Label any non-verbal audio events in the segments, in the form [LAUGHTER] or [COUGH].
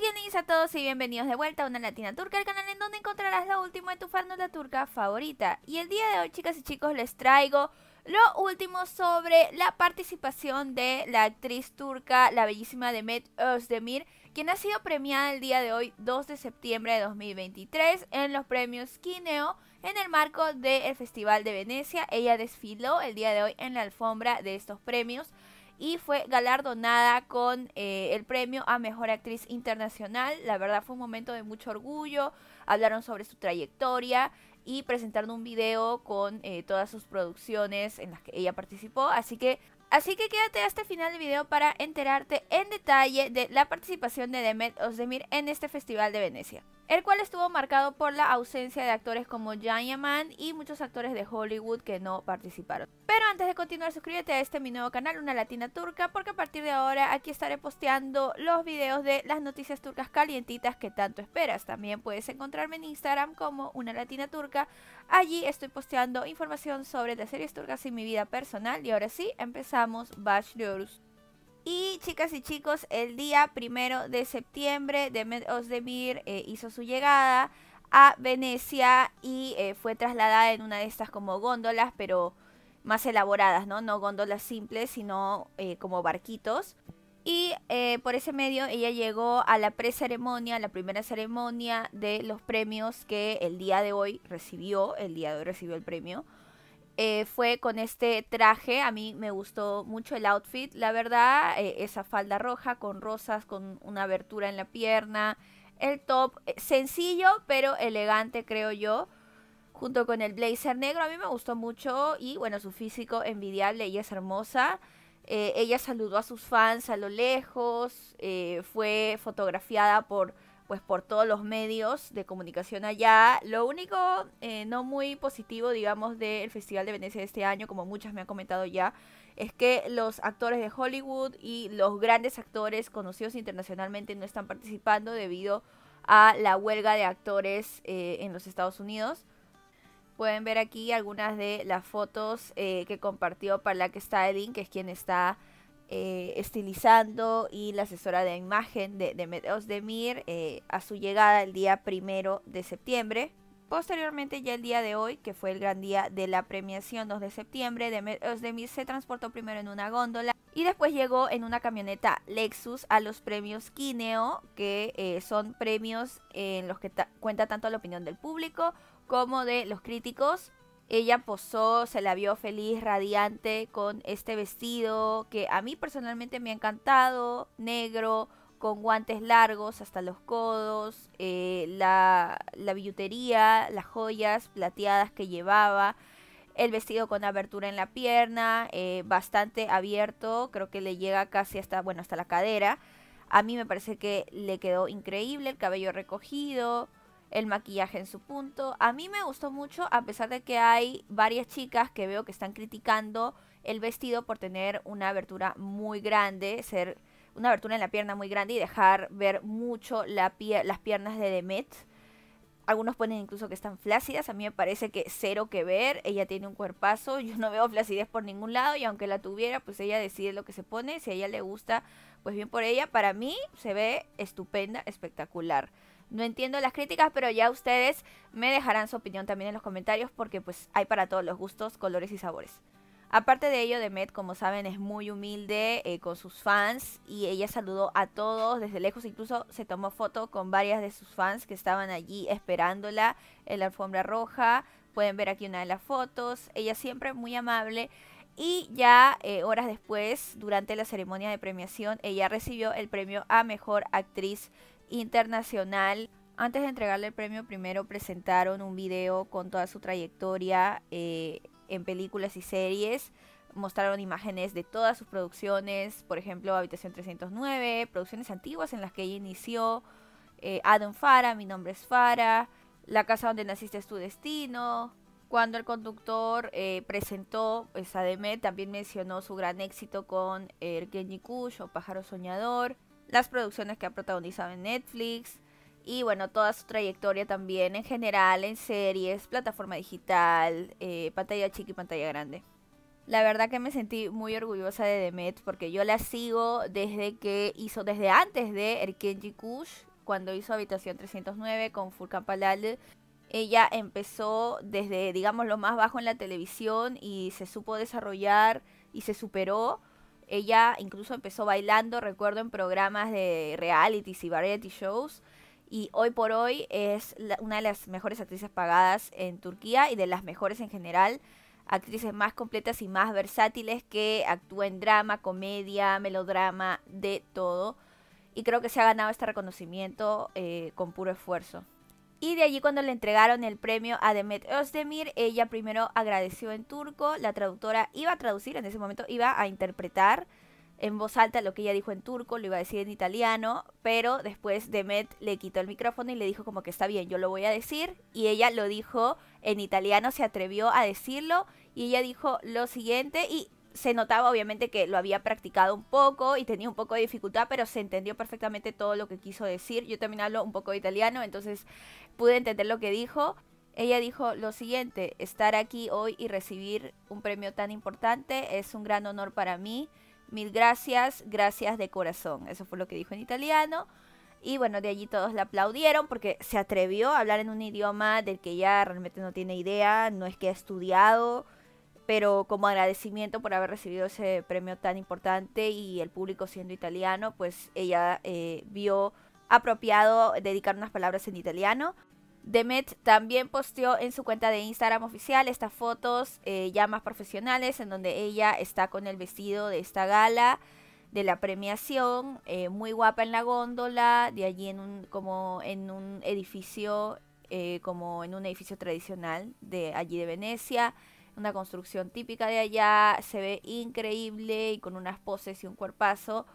Bienvenidos a todos y bienvenidos de vuelta a una Latina Turca, el canal en donde encontrarás lo último de tu la turca favorita. Y el día de hoy, chicas y chicos, les traigo lo último sobre la participación de la actriz turca, la bellísima Demet Özdemir, quien ha sido premiada el día de hoy, 2 de septiembre de 2023, en los premios Kineo en el marco del Festival de Venecia. Ella desfiló el día de hoy en la alfombra de estos premios y fue galardonada con eh, el premio a Mejor Actriz Internacional. La verdad fue un momento de mucho orgullo. Hablaron sobre su trayectoria y presentaron un video con eh, todas sus producciones en las que ella participó. Así que Así que quédate hasta el final del video para enterarte en detalle de la participación de Demet Özdemir en este Festival de Venecia, el cual estuvo marcado por la ausencia de actores como Jan Yaman y muchos actores de Hollywood que no participaron. Pero antes de continuar, suscríbete a este mi nuevo canal, Una Latina Turca, porque a partir de ahora aquí estaré posteando los videos de las noticias turcas calientitas que tanto esperas. También puedes encontrarme en Instagram como Una Latina Turca. Allí estoy posteando información sobre las series turcas y mi vida personal. Y ahora sí, empezamos Başlıyoruz. Y chicas y chicos, el día primero de septiembre, Demet Özdemir eh, hizo su llegada a Venecia y eh, fue trasladada en una de estas como góndolas, pero más elaboradas, ¿no? No góndolas simples, sino eh, como barquitos. Y por ese medio ella llegó a la pre-ceremonia, la primera ceremonia de los premios que el día de hoy recibió, el día de hoy recibió el premio. Eh, fue con este traje, a mí me gustó mucho el outfit, la verdad, esa falda roja con rosas, con una abertura en la pierna, el top sencillo pero elegante creo yo junto con el blazer negro. A mí me gustó mucho y bueno, su físico envidiable, ella es hermosa. Eh, ella saludó a sus fans a lo lejos, eh, fue fotografiada por pues por todos los medios de comunicación allá. Lo único eh, no muy positivo, digamos, del Festival de Venecia de este año, como muchas me han comentado ya, es que los actores de Hollywood y los grandes actores conocidos internacionalmente no están participando debido a la huelga de actores en los Estados Unidos. Pueden ver aquí algunas de las fotos eh, que compartió Palak Styling, que es quien está eh, estilizando y la asesora de imagen de, de Demir eh, a su llegada el día primero de septiembre. Posteriormente, ya el día de hoy, que fue el gran día de la premiación 2 de septiembre, Demet Özdemir se transportó primero en una góndola y después llegó en una camioneta Lexus a los premios Kineo, que son premios en los que cuenta tanto la opinión del público como de los críticos. Ella posó, se la vio feliz, radiante con este vestido que a mí personalmente me ha encantado, negro, con guantes largos hasta los codos, eh, la, la billutería, las joyas plateadas que llevaba, el vestido con abertura en la pierna, eh, bastante abierto, creo que le llega casi hasta, bueno, hasta la cadera. A mí me parece que le quedó increíble, el cabello recogido, el maquillaje en su punto. A mí me gustó mucho, a pesar de que hay varias chicas que veo que están criticando el vestido por tener una abertura muy grande, ser una abertura en la pierna muy grande y dejar ver mucho la las piernas de Demet. Algunos ponen incluso que están flácidas, a mí me parece que cero que ver, ella tiene un cuerpazo, [LAUGHS] yo no veo flacidez por ningún lado y aunque la tuviera, pues ella decide lo que se pone, si a ella le gusta, pues bien por ella, para mí se ve estupenda, espectacular. No entiendo las críticas, pero ya ustedes me dejarán su opinión también en los comentarios porque pues hay para todos los gustos, colores y sabores. Aparte de ello, Demet, como saben, es muy humilde eh, con sus fans y ella saludó a todos desde lejos, incluso se tomó foto con varias de sus fans que estaban allí esperándola en la alfombra roja. Pueden ver aquí una de las fotos. Ella siempre muy amable. Y ya eh, horas después, durante la ceremonia de premiación, ella recibió el premio a Mejor Actriz internacional. Antes de entregarle el premio, primero presentaron un video con toda su trayectoria eh, en películas y series. Mostraron imágenes de todas sus producciones, por ejemplo, Habitación 309, producciones antiguas en las que ella inició, eh, Adam Farah, Mi nombre es Farah, La casa donde naciste es tu destino. Cuando el conductor eh, presentó pues, a Demet, también mencionó su gran éxito con Ergen Kush o Pájaro Soñador las producciones que ha protagonizado en Netflix y bueno, toda su trayectoria también en general en series, plataforma digital, eh, pantalla chica y pantalla grande. La verdad que me sentí muy orgullosa de Demet porque yo la sigo desde que hizo, desde antes de Erkenji Kush, cuando hizo Habitación 309 con Furkan Palal. Ella empezó desde, digamos, lo más bajo en la televisión y se supo desarrollar y se superó. Ella incluso empezó bailando, recuerdo, en programas de realities y variety shows. Y hoy por hoy es una de las mejores actrices pagadas en Turquía y de las mejores en general. Actrices más completas y más versátiles que actúa en drama, comedia, melodrama, de todo. Y creo que se ha ganado este reconocimiento eh, con puro esfuerzo. Y de allí cuando le entregaron el premio a Demet Özdemir, ella primero agradeció en turco, la traductora iba a traducir, en ese momento iba a interpretar en voz alta lo que ella dijo en turco, lo iba a decir en italiano, pero después Demet le quitó el micrófono y le dijo como que está bien, yo lo voy a decir, y ella lo dijo en italiano, se atrevió a decirlo, y ella dijo lo siguiente, y se notaba obviamente que lo había practicado un poco y tenía un poco de dificultad, pero se entendió perfectamente todo lo que quiso decir. Yo también hablo un poco de italiano, entonces pude entender lo que dijo. Ella dijo lo siguiente, estar aquí hoy y recibir un premio tan importante es un gran honor para mí. Mil gracias, gracias de corazón. Eso fue lo que dijo en italiano. Y bueno, de allí todos la aplaudieron porque se atrevió a hablar en un idioma del que ella realmente no tiene idea, no es que ha estudiado pero como agradecimiento por haber recibido ese premio tan importante y el público siendo italiano, pues ella eh, vio apropiado dedicar unas palabras en italiano. Demet también posteó en su cuenta de Instagram oficial estas fotos eh, ya más profesionales en donde ella está con el vestido de esta gala de la premiación, eh, muy guapa en la góndola, de allí en un, como en un edificio, como en un edificio tradicional de allí de Venecia una construcción típica de allá, se ve increíble y con unas poses y un cuerpazo.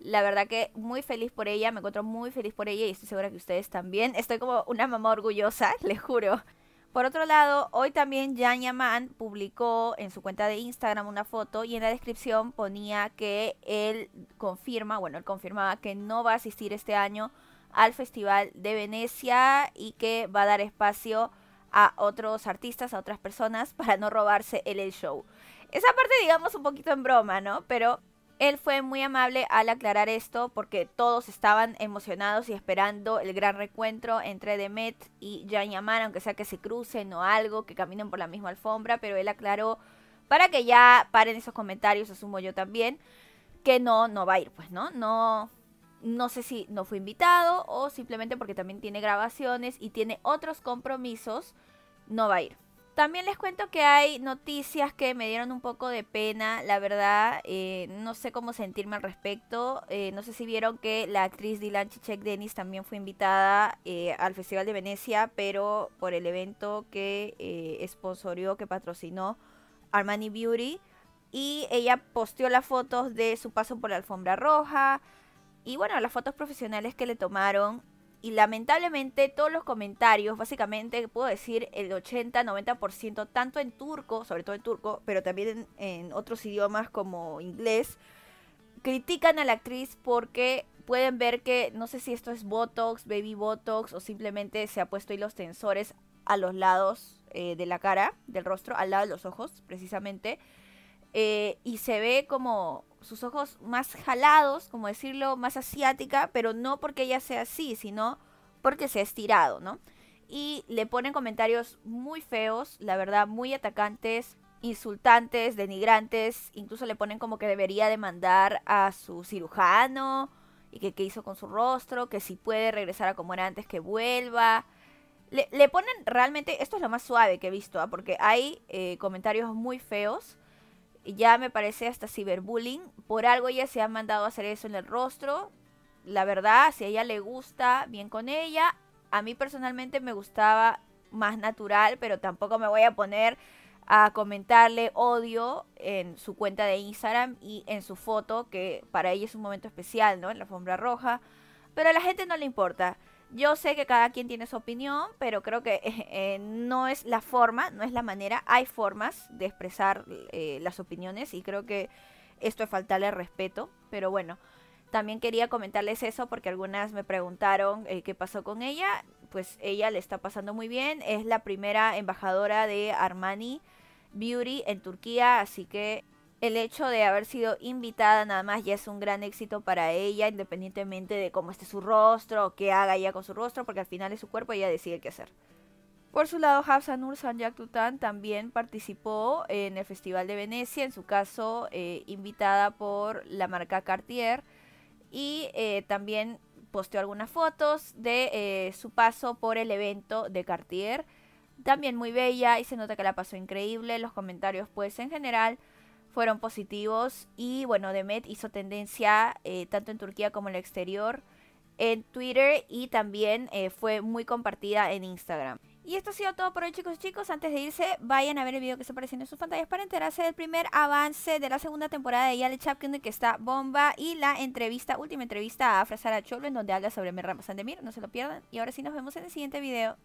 La verdad que muy feliz por ella, me encuentro muy feliz por ella y estoy segura que ustedes también. Estoy como una mamá orgullosa, [LAUGHS] les juro. Por otro lado, hoy también Jan Yaman publicó en su cuenta de Instagram una foto y en la descripción ponía que él confirma, bueno, él confirmaba que no va a asistir este año al Festival de Venecia y que va a dar espacio a otros artistas, a otras personas, para no robarse el show. Esa parte, digamos, un poquito en broma, ¿no? Pero él fue muy amable al aclarar esto porque todos estaban emocionados y esperando el gran recuentro entre Demet y Jan Yaman, aunque sea que se crucen o algo, que caminen por la misma alfombra, pero él aclaró para que ya paren esos comentarios, asumo yo también, que no, no va a ir, pues, ¿no? No, no sé si no fue invitado o simplemente porque también tiene grabaciones y tiene otros compromisos, no va a ir. También les cuento que hay noticias que me dieron un poco de pena, la verdad, eh, no sé cómo sentirme al respecto. Eh, no sé si vieron que la actriz Dylan Chichek Dennis también fue invitada eh, al Festival de Venecia, pero por el evento que eh, que patrocinó Armani Beauty. Y ella posteó las fotos de su paso por la alfombra roja, y bueno, las fotos profesionales que le tomaron. Y lamentablemente todos los comentarios, básicamente puedo decir el 80-90%, tanto en turco, sobre todo en turco, pero también en, otros idiomas como inglés, critican a la actriz porque pueden ver que no sé si esto es Botox, Baby Botox o simplemente se ha puesto ahí los tensores a los lados eh, de la cara, del rostro, al lado de los ojos, precisamente. Eh, y se ve como sus ojos más jalados, como decirlo, más asiática, pero no porque ella sea así, sino porque se ha estirado, ¿no? Y le ponen comentarios muy feos, la verdad, muy atacantes, insultantes, denigrantes, incluso le ponen como que debería demandar a su cirujano y que qué hizo con su rostro, que si puede regresar a como era antes, que vuelva. Le, le ponen realmente, esto es lo más suave que he visto, ¿ah? porque hay eh, comentarios muy feos ya me parece hasta ciberbullying. Por algo ella se ha mandado a hacer eso en el rostro. La verdad, si a ella le gusta, bien con ella. A mí personalmente me gustaba más natural, pero tampoco me voy a poner a comentarle odio en su cuenta de Instagram y en su foto, que para ella es un momento especial, ¿no? En la alfombra roja. Pero a la gente no le importa. Yo sé que cada quien tiene su opinión, pero creo que [LAUGHS] eh, no es la forma, no es la manera. Hay formas de expresar eh, las opiniones y creo que esto es faltarle respeto. Pero bueno, también quería comentarles eso porque algunas me preguntaron eh, qué pasó con ella. Pues ella le está pasando muy bien. Es la primera embajadora de Armani Beauty en Turquía, así que el hecho de haber sido invitada nada más ya es un gran éxito para ella, independientemente de cómo esté su rostro qué haga ella con su rostro, porque al final es su cuerpo y ella decide qué hacer. Por su lado, Hafsanur Sanjak Tutan también participó en el Festival de Venecia, en su caso eh, invitada por la marca Cartier, y eh, también posteó algunas fotos de eh, su paso por el evento de Cartier. También muy bella y se nota que la pasó increíble. Los comentarios pues en general fueron positivos y bueno, Demet hizo tendencia tanto en Turquía como en el exterior en Twitter y también fue muy compartida en Instagram. Y esto ha sido todo por hoy chicos y chicos. Antes de irse, vayan a ver el video que está apareciendo en sus pantallas para enterarse del primer avance de la segunda temporada de Yale Chapkin que está bomba y la entrevista, última entrevista a Frasara Cholo en donde habla sobre Merrama Sandemir. No se lo pierdan. Y ahora sí nos vemos en el siguiente video.